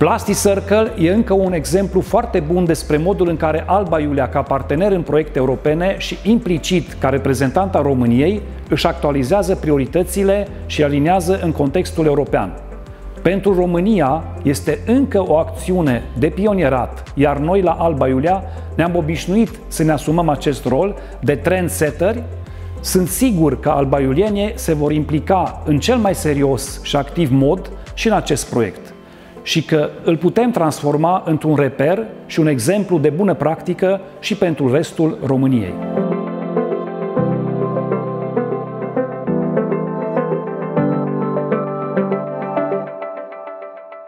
Plastic Circle e încă un exemplu foarte bun despre modul în care Alba Iulia, ca partener în proiecte europene și implicit ca reprezentant al României, își actualizează prioritățile și aliniază în contextul european. Pentru România este încă o acțiune de pionierat, iar noi la Alba Iulia ne-am obișnuit să ne asumăm acest rol de trendsetteri. Sunt sigur că alba iulienie se vor implica în cel mai serios și activ mod și în acest proiect și că îl putem transforma într-un reper și un exemplu de bună practică și pentru restul României.